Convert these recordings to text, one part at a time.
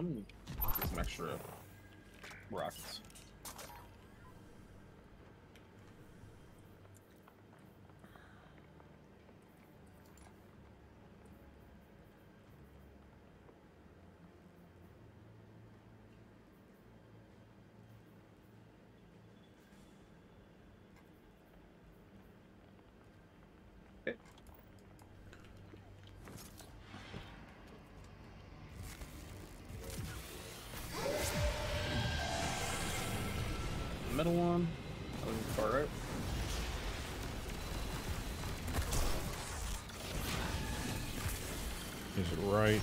Let me get some extra rockets. Right?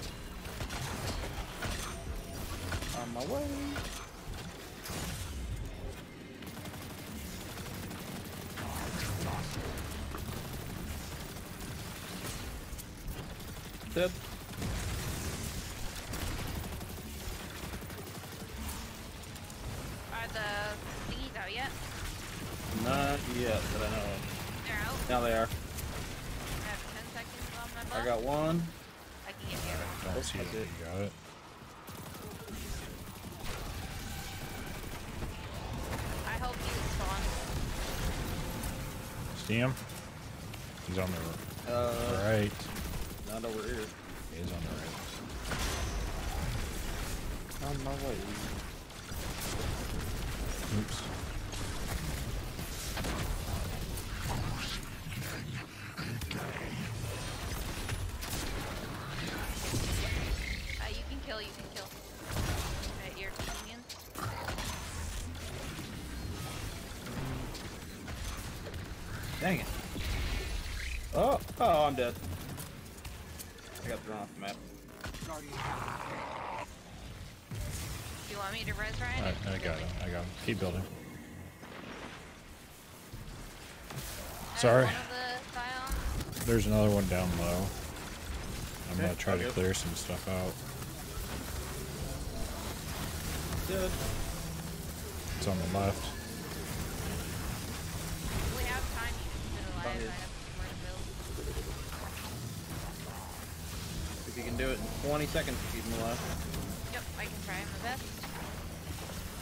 On my way. Dead. Are the thingies out yet? Not yet that I know of. They're out. Now they are. I have 10 seconds on my butt. I got one. You. See it. it. You got it. I hope spawn. See him? He's on the Uh, right. not over here. He's on the right. On my way. Oops. Sorry. The There's another one down low. I'm Okay, gonna try to good. clear some stuff out. Dead. It's on the left. If we have time, you can alive. Fine. I have somewhere to build. If you can do it in 20 seconds to keep him alive. Yep, I can try my best.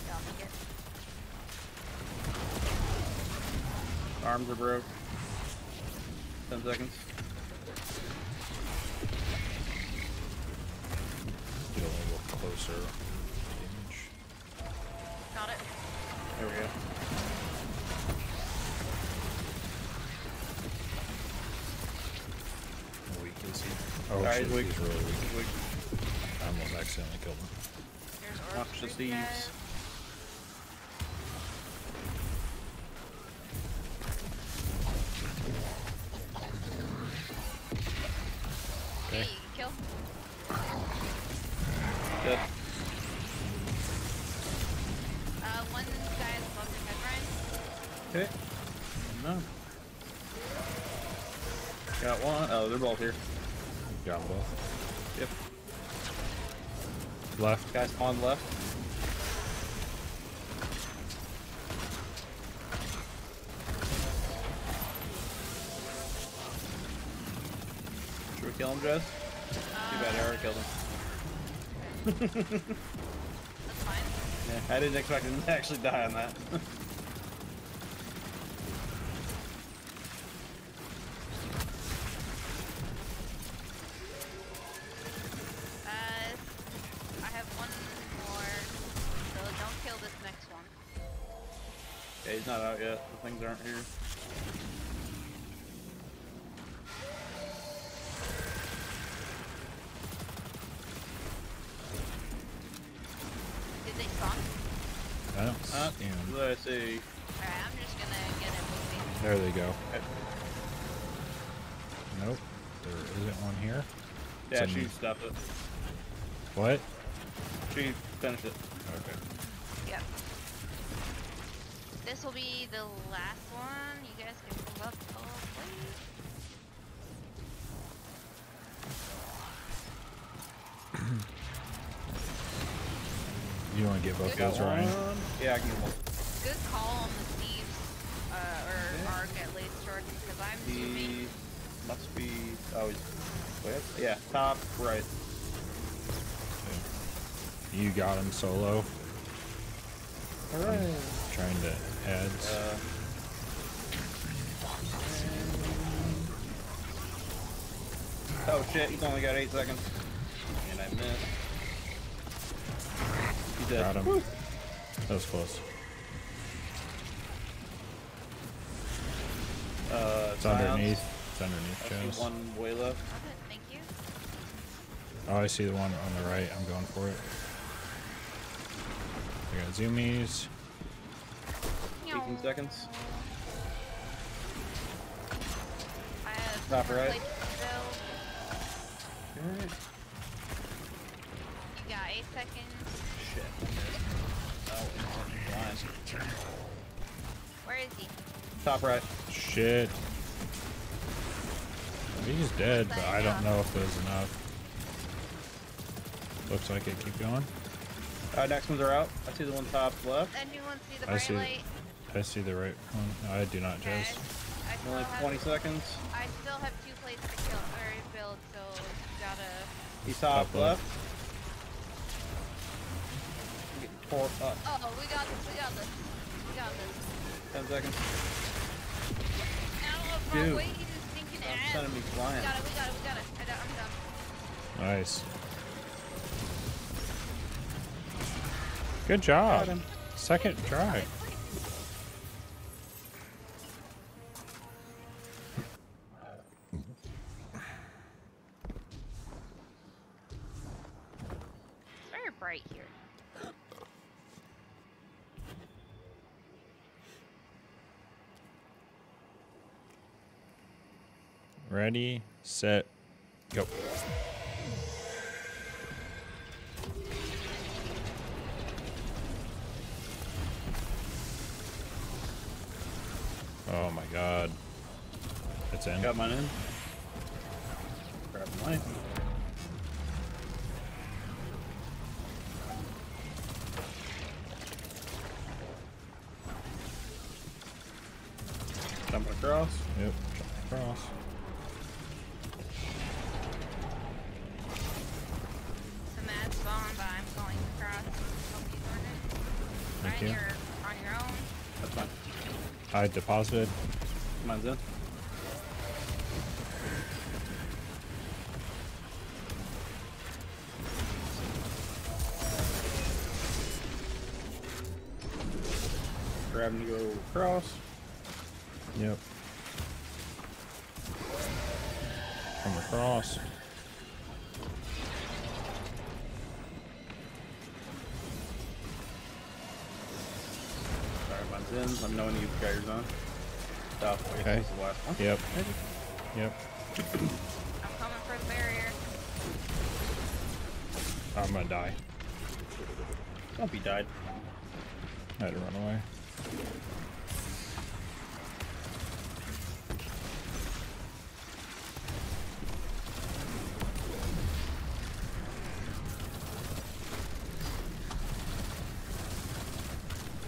Yeah, I'll make it. Arms are broke. 10 seconds. Get a little closer. Image. Got it. There we go. Oh, How weak is he? Oh, Alright, shit, he's weak. he's really weak. He's weak. I almost accidentally killed him. There's Watch can kill. Dead. Uh, one guy is above your head, Ryan. Okay. No. Got one. Oh, they're both here. Got them both. Yep. Left. Guys on left. Kill him, Jess? Too bad I already killed him. That's fine. Yeah, I didn't expect him to actually die on that. Uh, I have one more, so don't kill this next one. yeah, he's not out yet. The things aren't here. Don't see him. let's see. Alright, I'm just gonna get it moving. There they go. Okay. Nope. There isn't one here. Yeah, It's in- she stopped it. What? She finished it. Okay. Yep. This will be the last one. You guys can move up all the. You want to get both Good guys, Ryan? One. Yeah, I can get one. Good call on the Steve's, uh, or Yeah. Arc at least, Jordan, because I'm He assuming. must be. Oh, he's. Wait, yeah, top right. You got him solo. Alright. Trying to ads. Uh, oh shit, he's only got eight seconds. And I missed. He's dead. Got him. Woo. That was close. Uh, It's Scions. underneath. It's underneath I see one way left. Thank you. Oh, I see the one on the right. I'm going for it. I got zoomies. 18 seconds. I have Top right. places to go. Alright. You got eight seconds. Shit. It's blind. Where is he? Top right. Shit. He's dead, but I don't know if it was enough. Looks like it. Keep going. Alright, next ones are out. I see the one top left. Anyone see the I bright see it. light? I see the right one. I do not, Okay. Jess. I still Only have 20 seconds. I still have two plates to kill or build, so you gotta. He's top, Top left. left. Getting tore up. Oh, we got this. We got this. We got this. 10 seconds. Out of Dude. our way, you stinking Stop ass. sending me We got it. We got it. We got it. I got, I'm done. Nice. Good job. Second try. Ready, set, go. Oh my god. It's in. Got mine in. Grab mine. Jumping across. Yep. Thank on you. Your, on your own. That's fine. I deposited. Mine's in. Grab and go across. Yep. Come across. Yep. Yep. I'm coming for the barrier. I'm gonna die. Don't be died. I had to run away.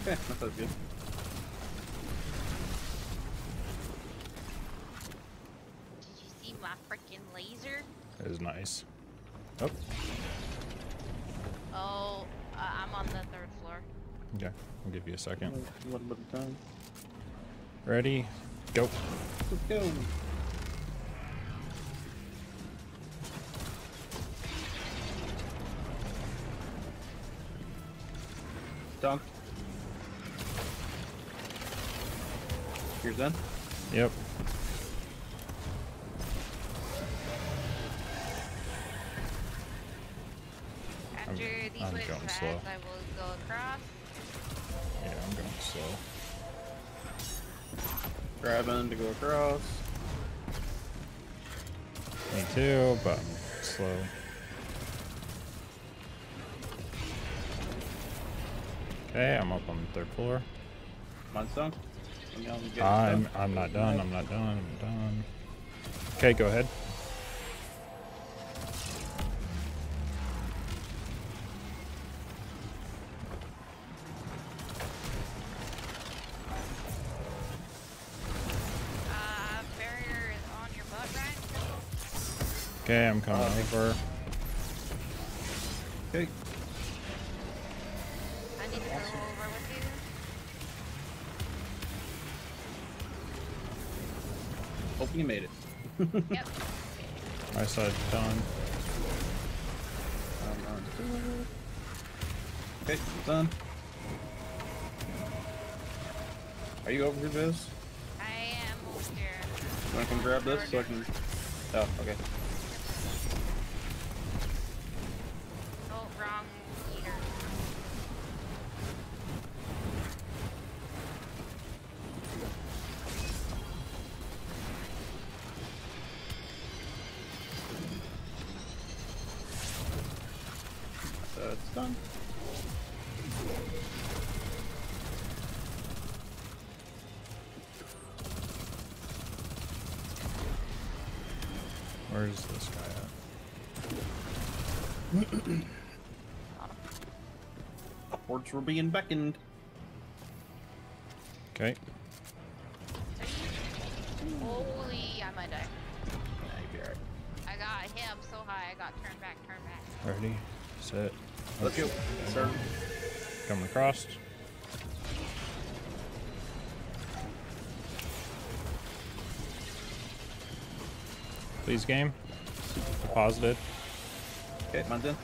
Okay, that feels good. Did you see my freaking laser? It was nice. Oh, Oh, uh, I'm on the third floor. okay. I'll give you a second. One bit of time. Ready? Go. Let's go. Dunk. Yours in? Yep. Too, but I'm slow. Okay, I'm up on the third floor. Mine's dunk. Let me know when you get I'm. I'm not done. I'm not done. I'm done. Okay, go ahead. Okay, I'm coming Uh, over. Okay. I need to go over with you. Hoping you made it. Yep. I said done. Okay, done. Are you over here, Viz? I am over here. You wanna come grab this so I can... Oh, okay. Done. Where's this guy at? Upwards we're being beckoned. Okay. Holy, I might die. Yeah, you'll be alright. I got him so high, I got turned back, turned back. Ready, set, Let's go. Sir. coming across. Please, game. Deposited. Okay, mine's in.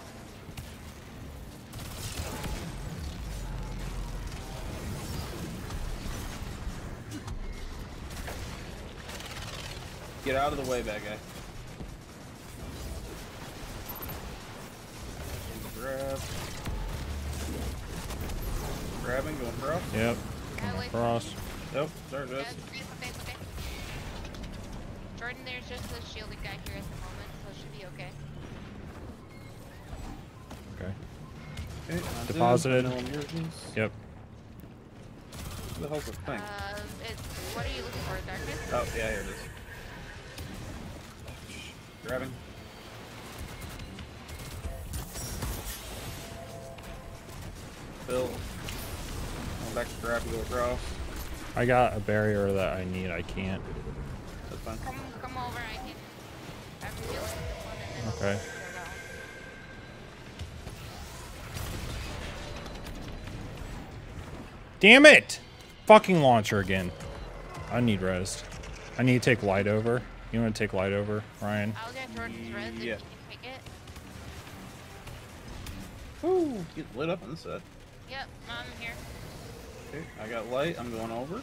Get out of the way, bad guy. Grab. Grabbing, going across. Yep. Yeah, Coming wait. across. Nope, there it Yeah, it's okay, it's okay, okay. Jordan, there's just a shielded guy here at the moment, so it should be okay. Okay. Okay. Deposited. No one yours is. Yep. What the hell's the thing? Uh, it's, what are you looking for, darkness? Oh, yeah, here it is. Grabbing. Grab to go across. I got a barrier that I need. I can't. That's fine. Come, come over, I can, I'm feeling this one and then I'll Okay. let you go down. Damn it! Fucking launcher again. I need rest. I need to take light over. You want to take light over, Ryan? I'll get Jordan's res if Yeah. you can take it. Woo! Get lit up on this side. Yep, I'm here. Okay, I got light. I'm going over.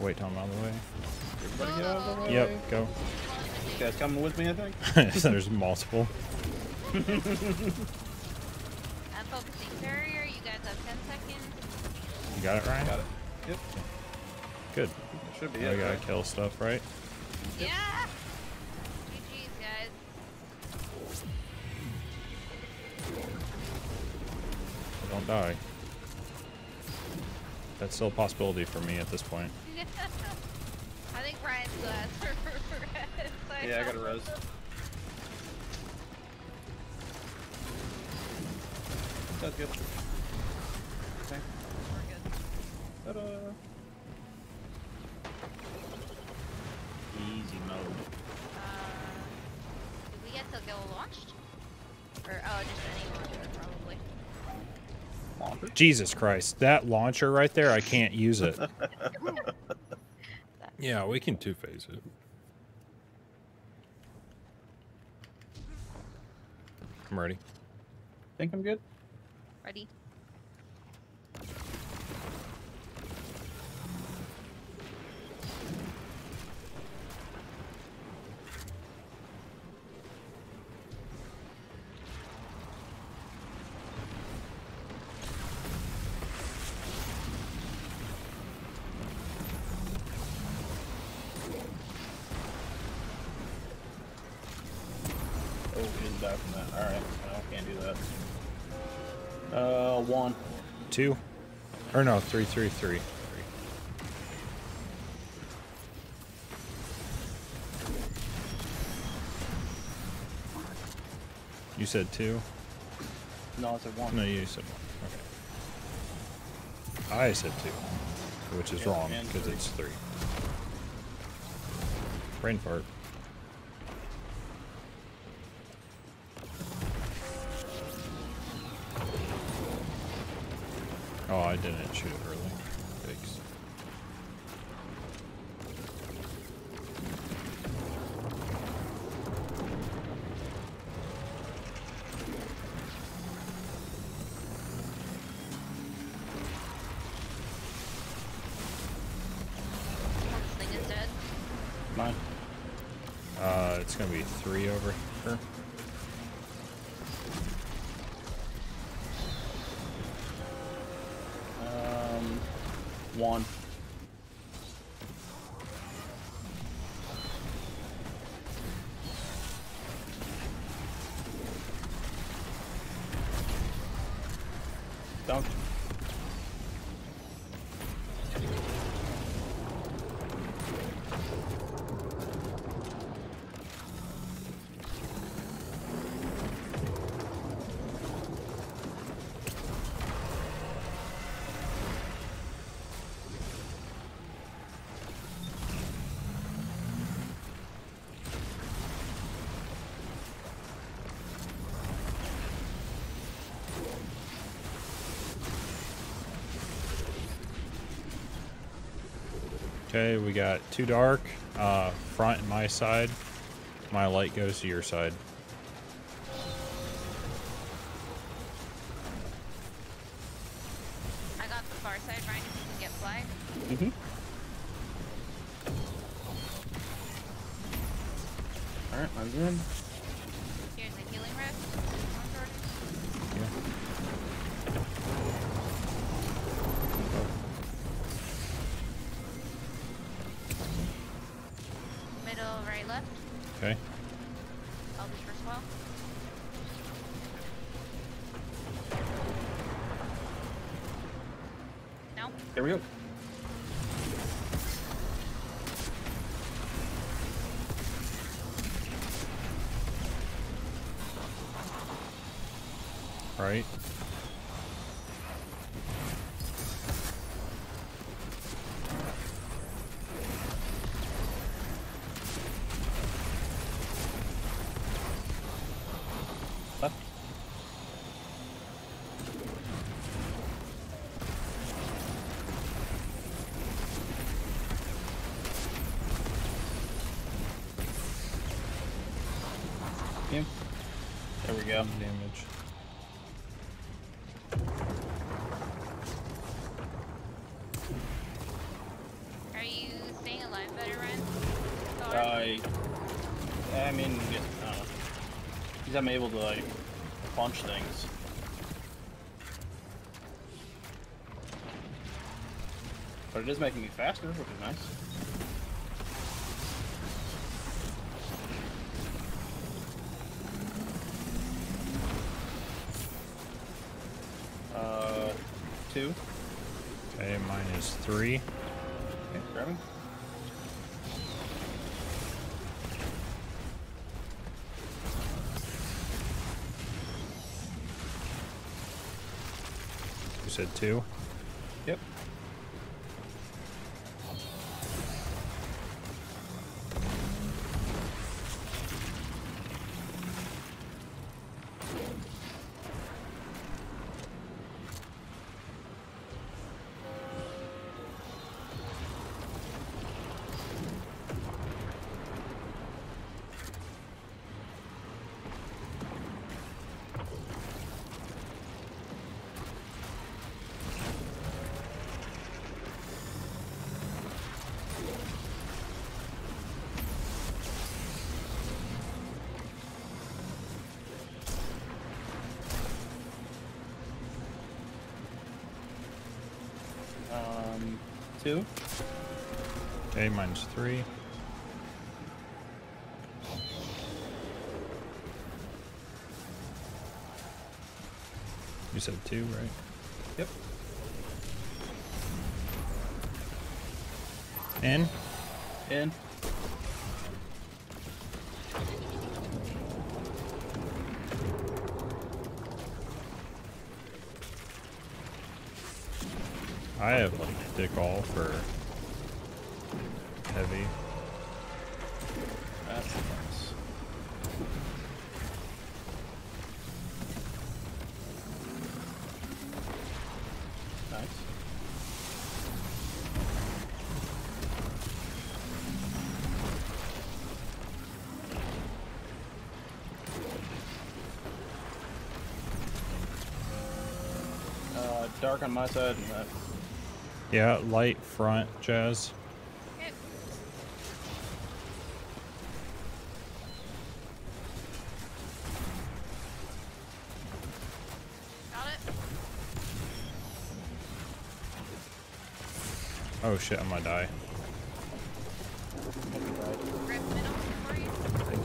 Wait till I'm out of the way. Everybody get out of the way. Yep, go. This guy's coming with me, I think. There's multiple. I'm focusing barrier, you guys have 10 seconds. You got it, Ryan? Got it. Yep. Good. That should be Now it. we gotta right? kill stuff, right? Yeah! GG's, guys. Don't die. That's still a possibility for me at this point. I think Ryan still has her res. I Yeah, I got a know. res. That's good. Okay. We're good. Ta-da. Easy mode. Jesus Christ. That launcher right there, I can't use it. yeah, we can two phase it. I'm ready. Think I'm good? Ready? Two? Or no, three, three, three. You said two? No, it's a one. No, you said one. Okay. I said two, which is Yeah, wrong because it's three. Brain fart. Oh, I didn't shoot it early. Okay, we got two dark, uh, front and my side. My light goes to your side. Here we go. Right. Because I'm able to like punch things. But it is making me faster, which is nice. Uh, two. Okay, mine is three. Okay, said two. Two. Okay, mine's three. You said two, right? Yep. In? In. I have like dick all for heavy. That's nice. Nice. Uh, dark on my side and yeah, light front, Jaz. Okay. Got it. Oh shit, I'm gonna die. Grab middle for you. Thank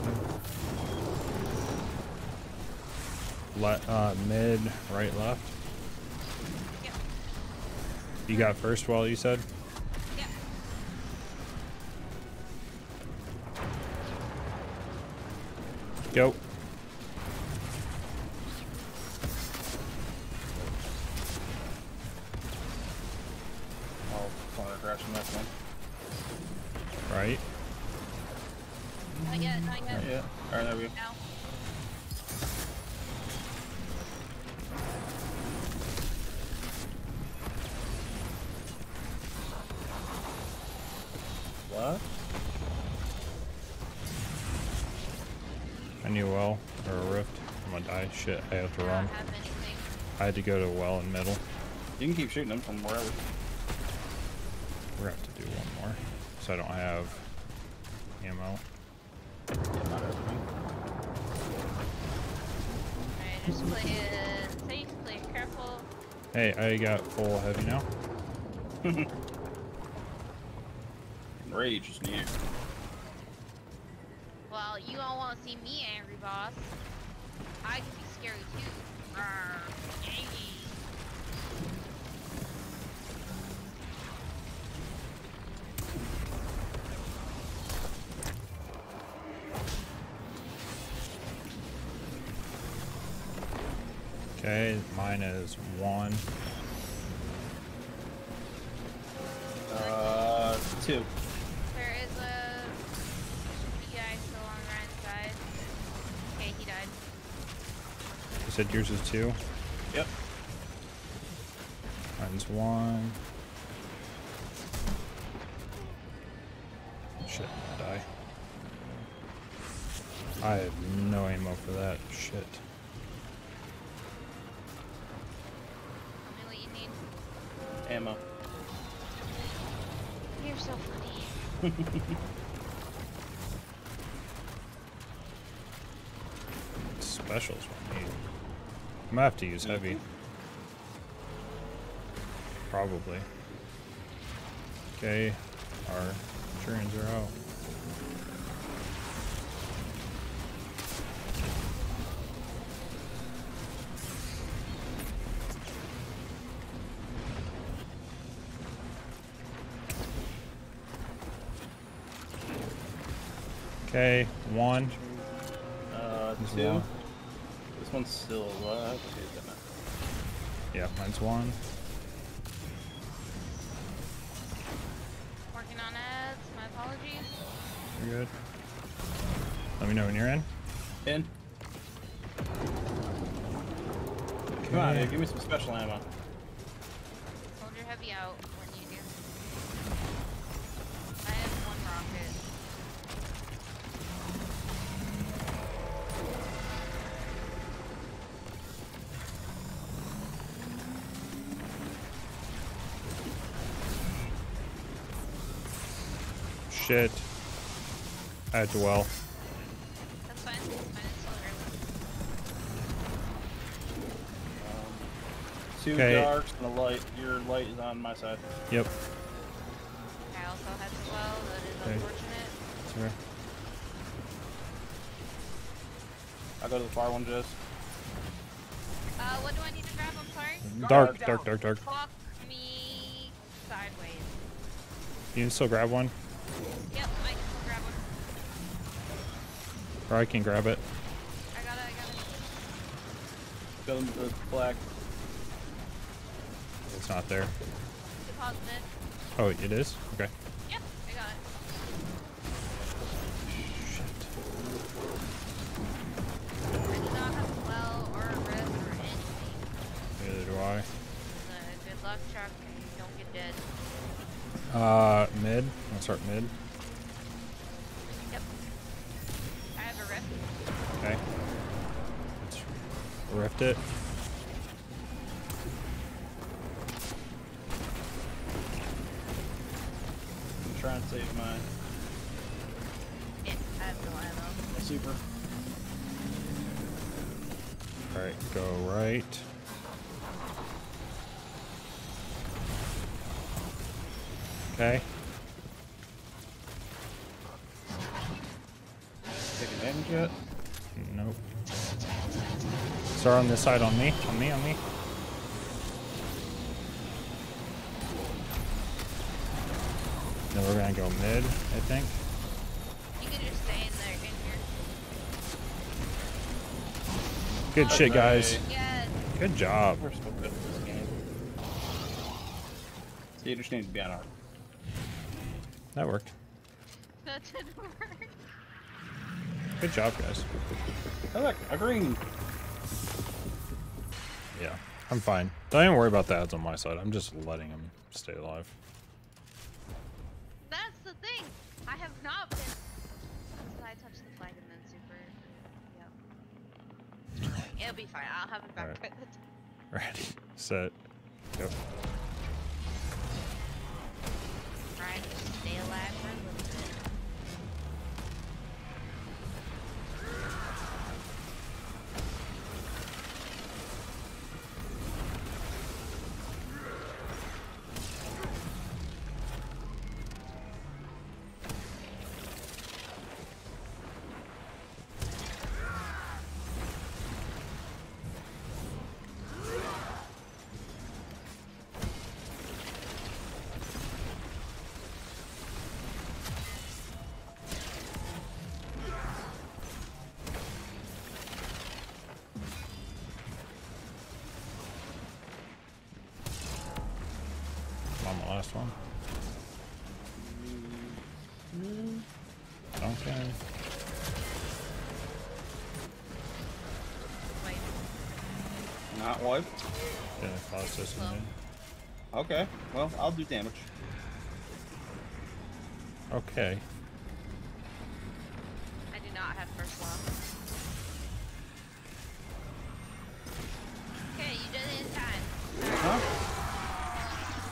you. Le uh, mid, right, left. You got first wall, you said? Yep. Go. What? I knew well, or a rift. I'm gonna die. Shit, I have to I run. have. I had to go to a well in middle. You can keep shooting them from wherever. We're gonna have to do one more. So I don't have ammo. Yeah, not everything. Alright, just play it uh, safe, play it careful. Hey, I got full heavy now. Rage is near. Well, you all want to see me angry, boss. I can be scary too. Arrgh, angry. Okay, mine is one. Uh, two. Said yours is two. Yep. Mine's one. Shit, I'm gonna die. I have no ammo for that. Shit. What you need. Ammo. You're so funny. Specials gonna have to use heavy. Probably. Okay, our trains are out. Okay, one. Uh, two. one. This one's still alive. Okay, damn it. Yeah, mine's one. Working on ads. My apologies. You're good. Let me know when you're in. In. Come on, Okay. dude, give me some special ammo. Hold your heavy out Shit. I had to well. That's fine. Mine is still very low. Um, two Okay. darks and a light. Your light is on my side. Yep. I also have as well. That is Okay. unfortunate. Sorry. I'll go to the far one, just. Uh, what do I need to grab? I'm sorry. Dark, dark, dark, dark. Fuck me sideways. You can still grab one, Yep, I can grab one. or I can grab it. I got it. I got it. Go into the flag. It's not there. Deposit it. Oh, it is? Okay. Yep, I got it. I do not have a well or a rest or anything. Neither do I. Uh, good luck, Chuck, don't get dead. Uh, mid. I'll start mid. Yep. I have a rift. Okay. Let's rift it. I'm trying to save mine. I have. Super. Alright, go right. Okay. Yet? Nope. Start on this side on me. On me, on me. Then we're gonna go mid, I think. You can just stay in there, in here. Good shit, guys. Yes. Good job. We're so good at this game. So you just need to be on our. That worked. That didn't work. Good job, guys. I like a green. Yeah, I'm fine. Don't even worry about the ads on my side. I'm just letting them stay alive. That's the thing. I have not been. Did I touch the flag and then super? Yep. It'll be fine. I'll have it back Alright. by the time. Ready, set, go. Not wiped. Gonna cost us a minute. Okay. Well, I'll do damage. Okay. I do not have first love. Okay, you did it in time. Huh?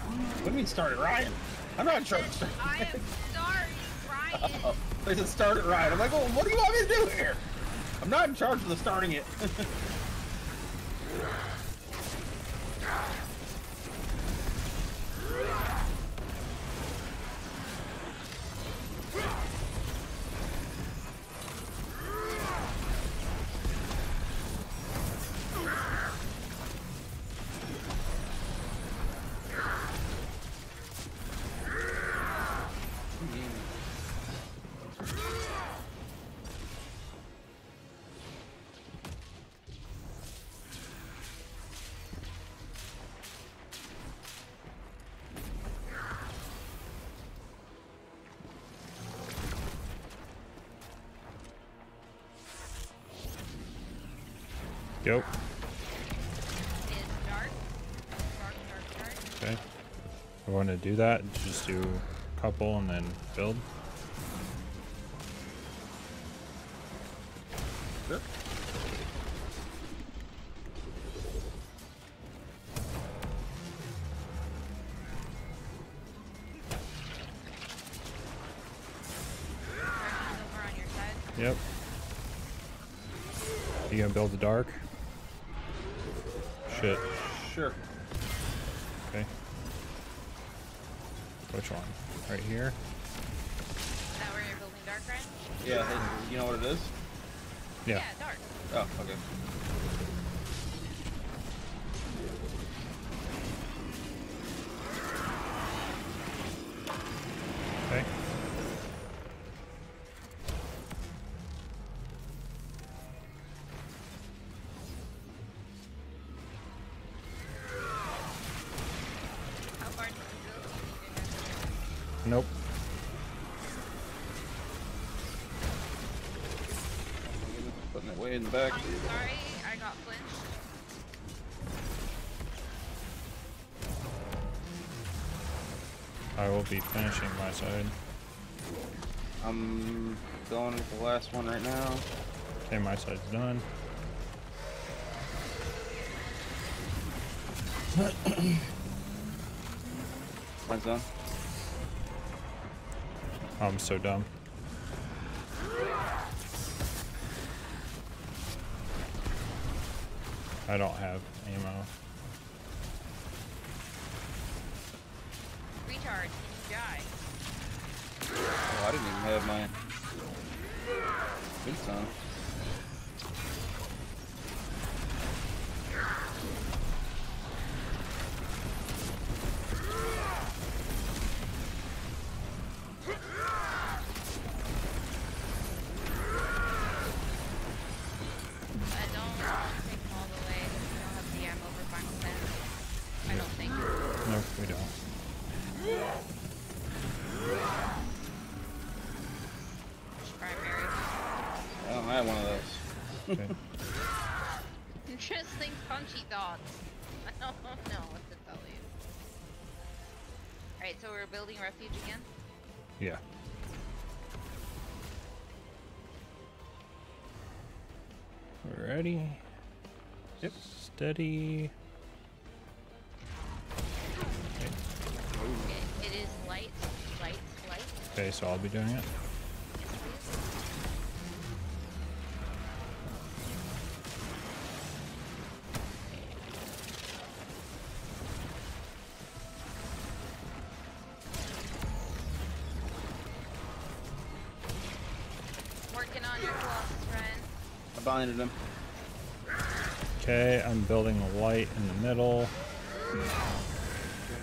What do you mean started Ryan? I'm not sure. I am sorry, Ryan. Oh, they said start it right. I'm like, well, what do you want me to do here? I'm not in charge of the starting it. Okay. I want to do that. Just do a couple and then build. Sure. Dark is over on your side. Yep. You gonna build the dark? Shit. Sure. Okay. Which one? Right here? Is that where you're building dark, Ryan? Yeah, you know what it is? Yeah. dark. Oh, okay. Okay. Nope. Putting it way in the back. I'm sorry, I got flinched. I will be finishing my side. I'm going with the last one right now. Okay, my side's done. Mine's done. Oh, I'm so dumb. I don't have ammo. Building refuge again? Yeah. Ready. Yep. Steady. Okay. It, it is light, light, light. okay, so I'll be doing it. I binded him. Okay, I'm building a light in the middle.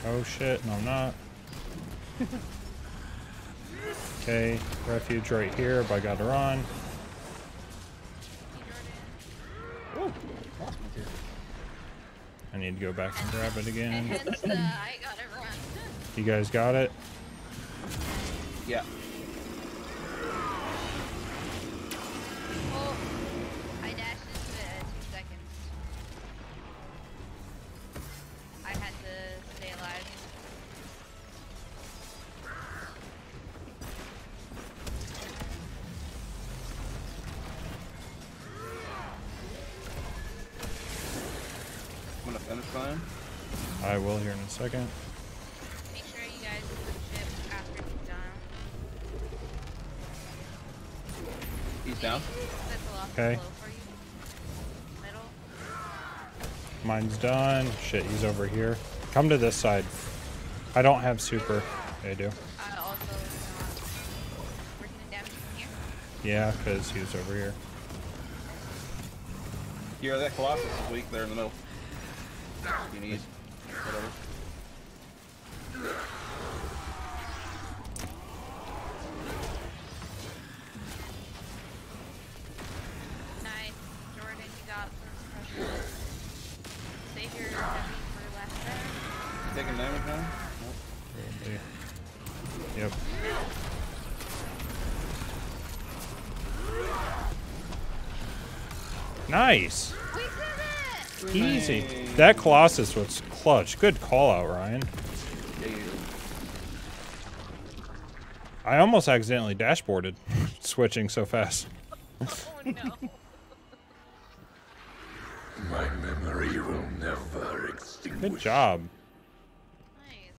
Oh shit, no I'm not. Okay, refuge right here by Gadaron. Hey, Jordan. Oh, lost my tear. I need to go back and grab it again. hence the I gotta run. You guys got it? Yeah. Mine's done. Shit, he's over here. Come to this side. I don't have super. I do. Uh, also, not working the damage from here. Yeah, because he was over here. Here, that Colossus is weak there in the middle. You need whatever. Nice. Jordan, you got some pressure. Save your heavy for last round. Taking damage now? Nope. Yep. Nice. We did it! Easy. Nice. That Colossus was clutch. Good call out, Ryan. I almost accidentally dashboarded, switching so fast. Oh no. My memory will never extinguish. Good job.